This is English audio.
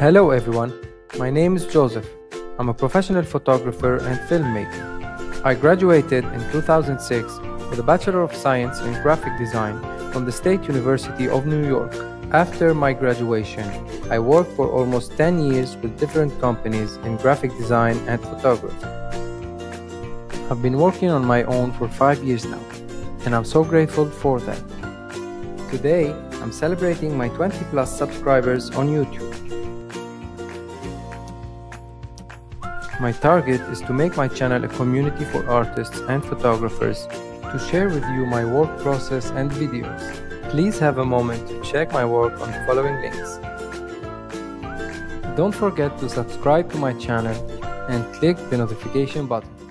Hello everyone, my name is Joseph. I'm a professional photographer and filmmaker. I graduated in 2006 with a Bachelor of Science in Graphic Design from the State University of New York. After my graduation, I worked for almost 10 years with different companies in graphic design and photography. I've been working on my own for 5 years now, and I'm so grateful for that. Today, I'm celebrating my 20 plus subscribers on YouTube. My target is to make my channel a community for artists and photographers to share with you my work process and videos. Please have a moment to check my work on the following links. Don't forget to subscribe to my channel and click the notification button.